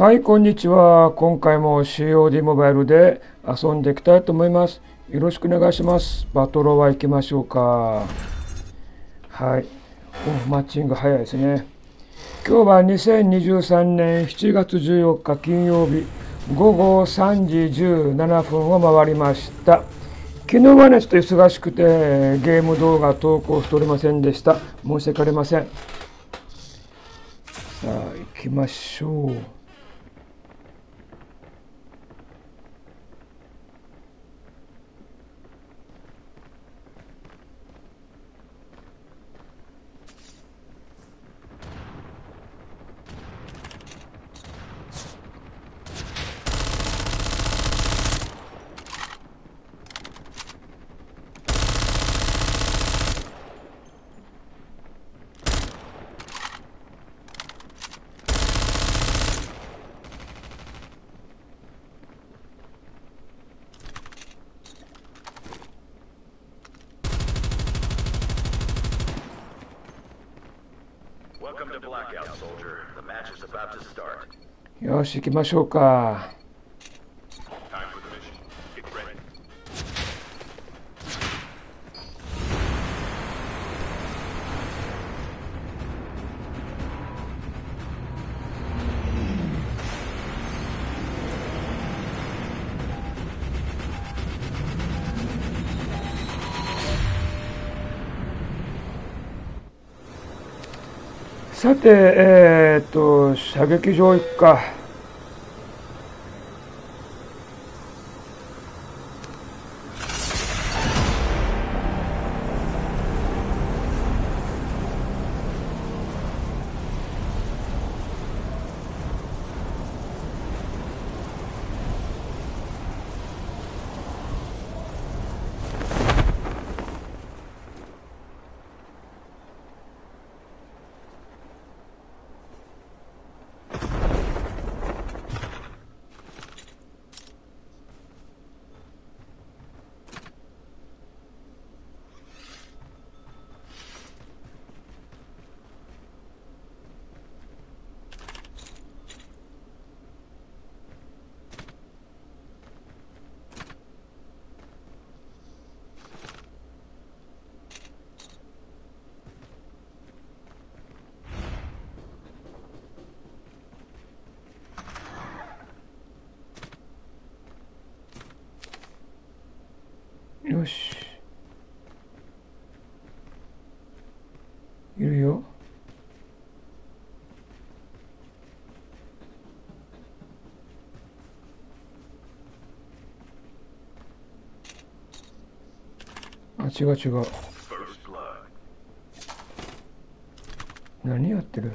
はい、こんにちは。今回も COD モバイルで遊んでいきたいと思います。よろしくお願いします。バトロワ行きましょうか。はい。お、マッチング早いですね。今日は2023年7月14日金曜日午後3時17分を回りました。昨日はね、ちょっと忙しくてゲーム動画投稿しておりませんでした。申し訳ありません。さあ、行きましょう。よし、行きましょうか。さて、えーっと、射撃場行くか。よし。いるよ。あ、違う違う。何やってる？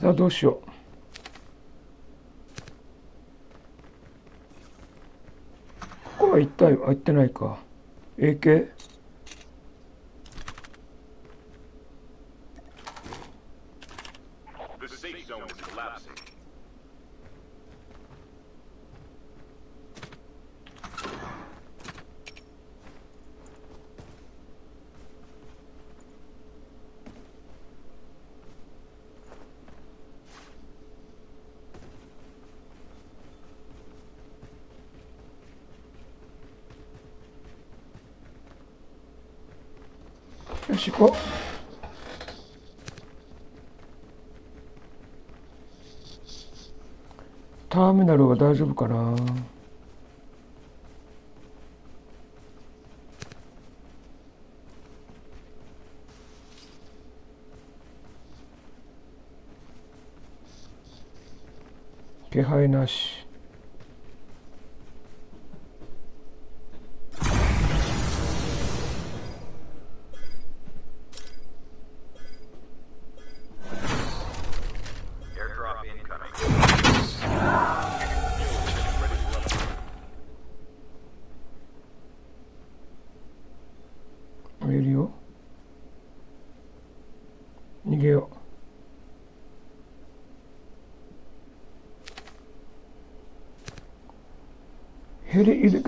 さあどうしよう。ここは行ったよあ行ってないか。AK? よし行こう。ターミナルは大丈夫かな？気配なし。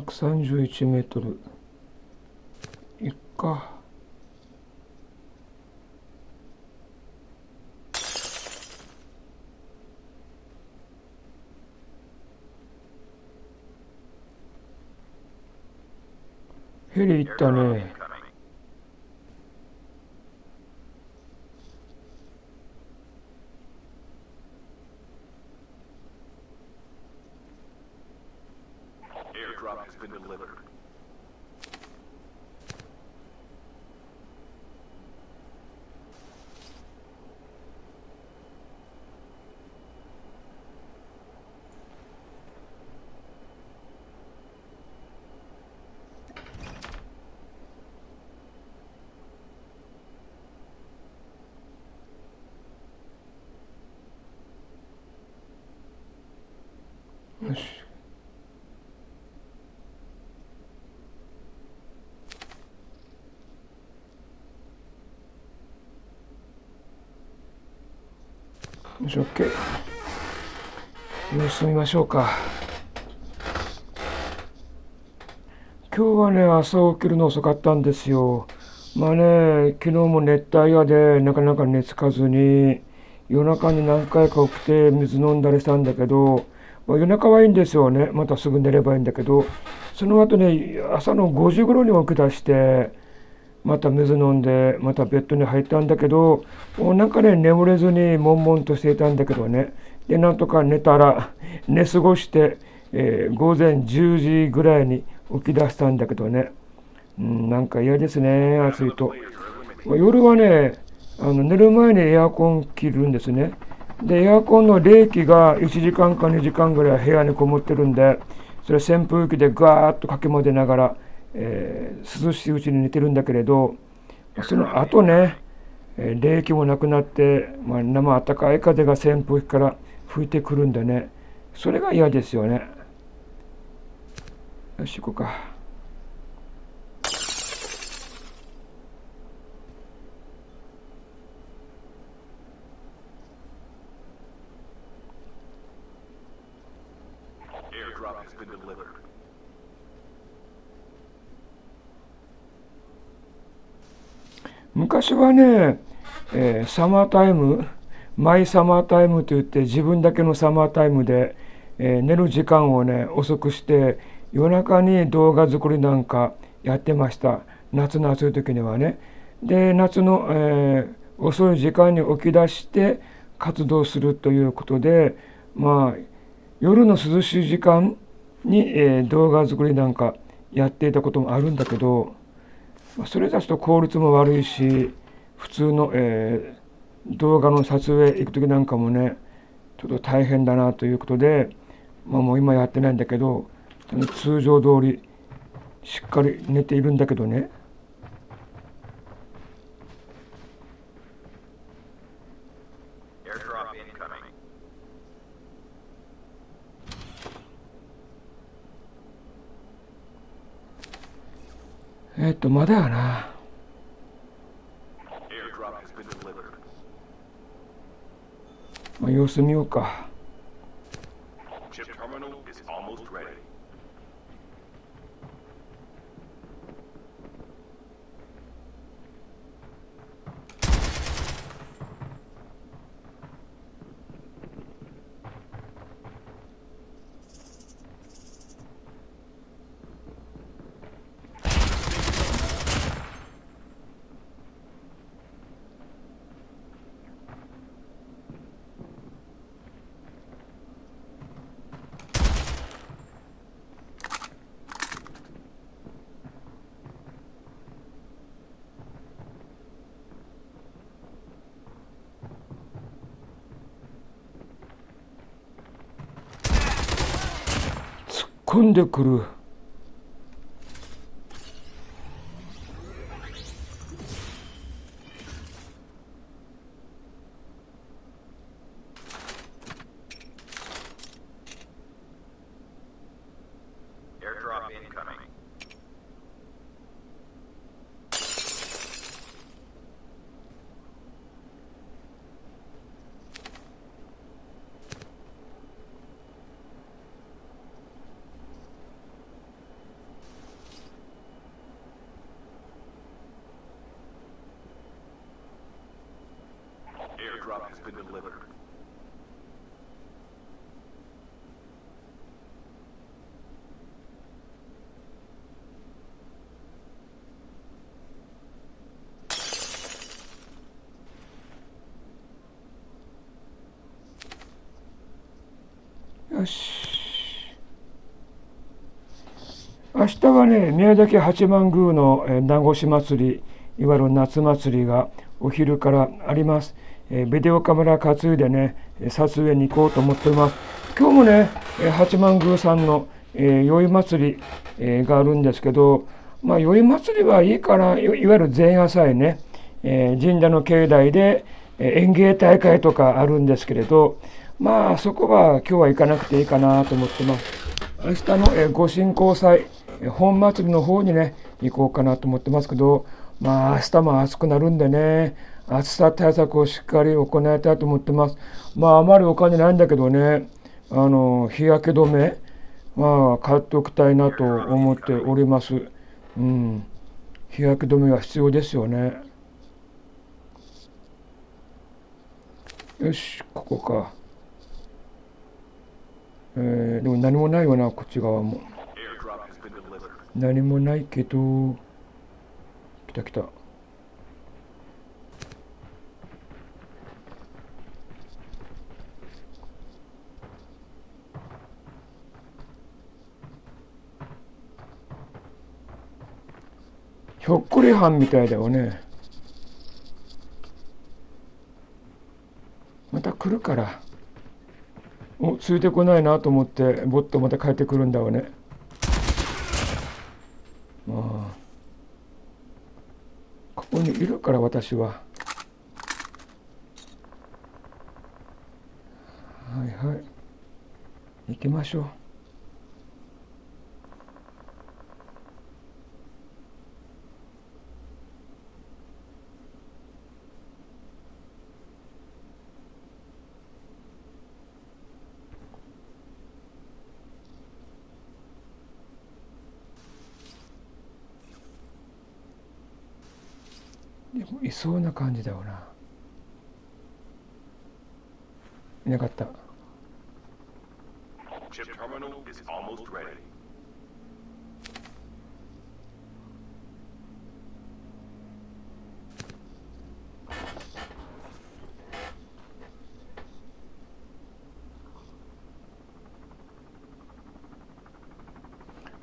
231メートル。いっか。ヘリ行ったね。よしよし OK 様子見ましょうか。今日はね朝起きるの遅かったんですよ。まあね昨日も熱帯夜でなかなか寝つかずに夜中に何回か起きて水飲んだりしたんだけどまあ、夜中はいいんですよね。またすぐ寝ればいいんだけど。その後ね朝の5時頃に起き出してまた水飲んでまたベッドに入ったんだけどもうなんかね眠れずに悶々としていたんだけどねでなんとか寝たら寝過ごして、えー、午前10時ぐらいに起き出したんだけどね、うん、なんか嫌ですね暑いと。夜はねあの寝る前にエアコン切るんですね。で、エアコンの冷気が1時間か2時間ぐらい部屋にこもってるんで、それ扇風機でガーッとかき混ぜながら、えー、涼しいうちに寝てるんだけれど、その後ね、えー、冷気もなくなって、まあ、生暖かい風が扇風機から吹いてくるんでね、それが嫌ですよね。よし、行こうか。昔はね、えー、サマータイムマイサマータイムといって自分だけのサマータイムで、えー、寝る時間をね遅くして夜中に動画作りなんかやってました。夏の暑い時にはね。で夏の、えー、遅い時間に起き出して活動するということでまあ夜の涼しい時間に、えー動画作りなんかやっていたこともあるんだけど、まそれだと効率も悪いし普通の、えー動画の撮影行く時なんかもねちょっと大変だなということで、まあ、もう今やってないんだけど通常通りしっかり寝ているんだけどね Airdrop incoming. えっと、まだやな。まあ、様子見ようか。込んでくる Airdrop incoming. エ Airdrop has been delivered. よし明日はね宮崎八幡宮のえー名越祭りいわゆる夏祭りがお昼からあります、えビデオカメラ担いでね撮影に行こうと思っております。今日もねえ八幡宮さんの、えー宵祭り、えーがあるんですけどまあ宵祭りはいいかな。いわゆる前夜祭ね、えー神社の境内でえー演芸大会とかあるんですけれどまあそこは今日は行かなくていいかなと思ってます。明日のえーご神幸祭本祭りの方にね行こうかなと思ってますけどまあ明日も暑くなるんでね暑さ対策をしっかり行いたいと思ってます。まああまりお金ないんだけどね。あの日焼け止めまあ買っておきたいなと思っております。うん。日焼け止めは必要ですよね。よしここか。えーでも何もないよなこっち側も.何もないけど。来た来たひょっこりはんみたいだよね。また来るから。おついてこないなと思ってボッとまた帰ってくるんだわね。まあ。ここにいるから私は。はいはい。行きましょう。でもいそうな感じだよな。いなかった。Chip terminal is almost ready.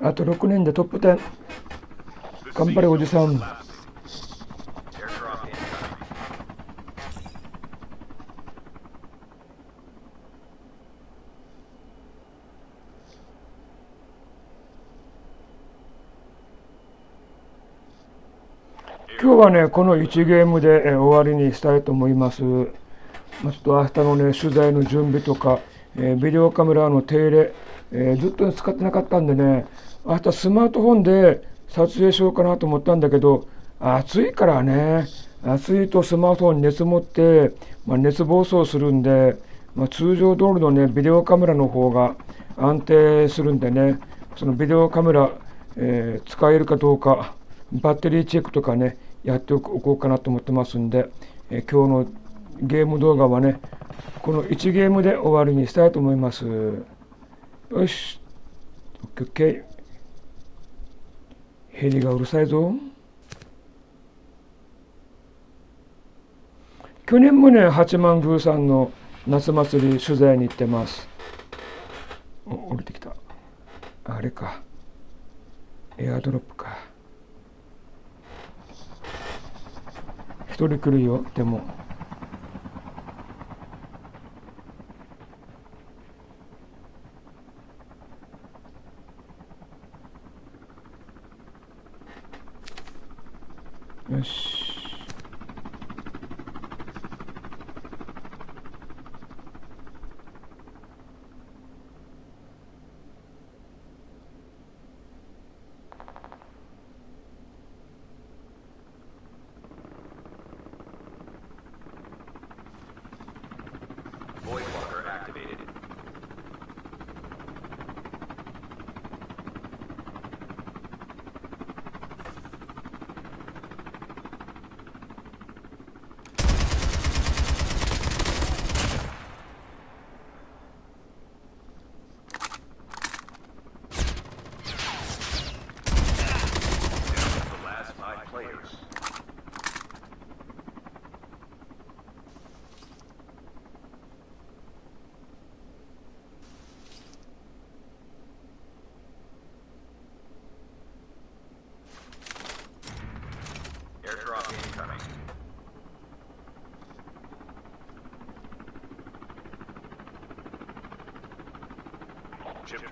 「あと6年でトップ10 The 頑張れおじさん Airdrop incoming. 今日はねこの1ゲームでえ終わりにしたいと思います、ま、ちょっと明日のね取材の準備とか、えービデオカメラの手入れ、えーずっと使ってなかったんでね明日スマートフォンで撮影しようかなと思ったんだけど暑いからね暑いとスマートフォン熱持って、まあ、熱暴走するんで、まあ、通常通りのねビデオカメラの方が安定するんでねそのビデオカメラ、えー使えるかどうかバッテリーチェックとかねやっておこうかなと思ってますんで、え今日のゲーム動画はねこの1ゲームで終わりにしたいと思います。よし。OKOK ヘリがうるさいぞ。去年もね八幡宮さんの夏祭り取材に行ってます。降りてきた。あれか。エアドロップか。一人来るよでも。よし「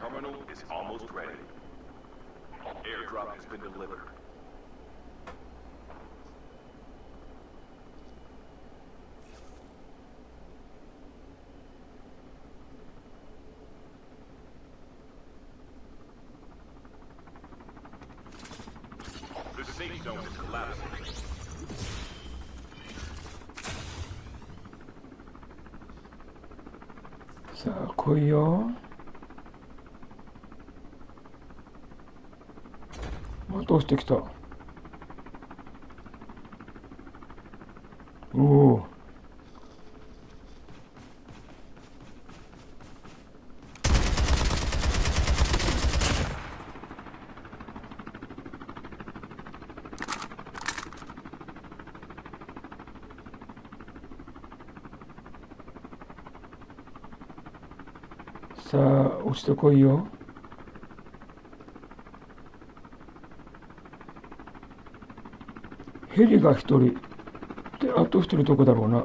terminal is almost ready. Airdrop has been delivered. The safe zone is collapsing. So, 자, 고요. いよまた押してきた。おお。さあ落ちてこいよ。ヘリが1人。であと1人どこだろうな。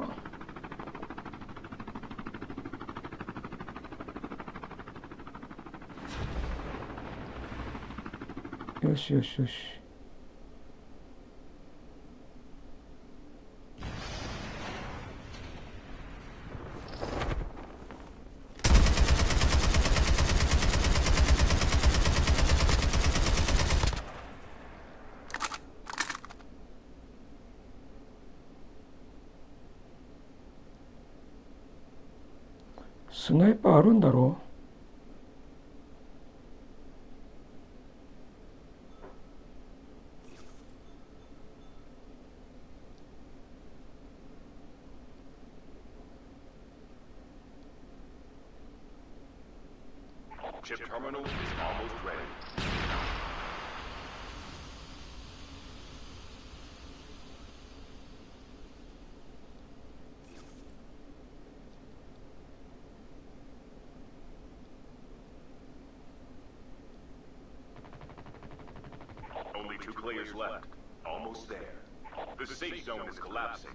よしよしよし。スナイパーあるんだろ「zone is collapsing.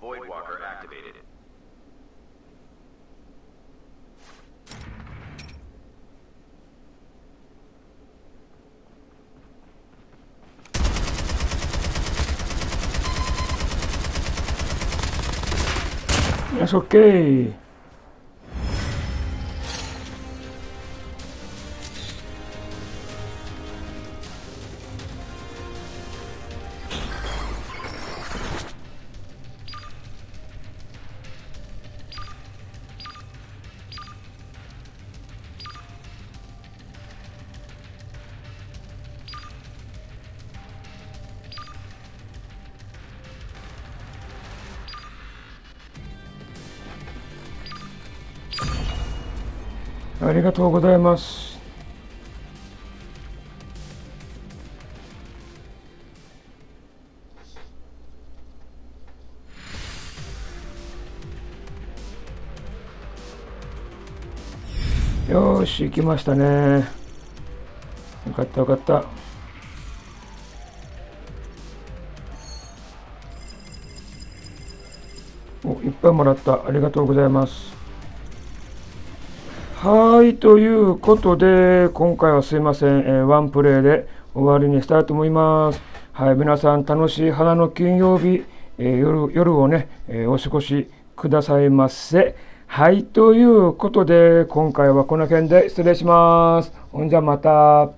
Voidwalker activated. よし、ありがとうございます。よし、行きましたね。よかったよかった。お、いっぱいもらった。ありがとうございます。はい、ということで、今回はすいません、えーワンプレイで終わりにしたいと思います。はい、皆さん楽しい花の金曜日、えー夜夜をね、えーお過ごしくださいませ。はい、ということで、今回はこの辺で失礼します。ほんじゃまた。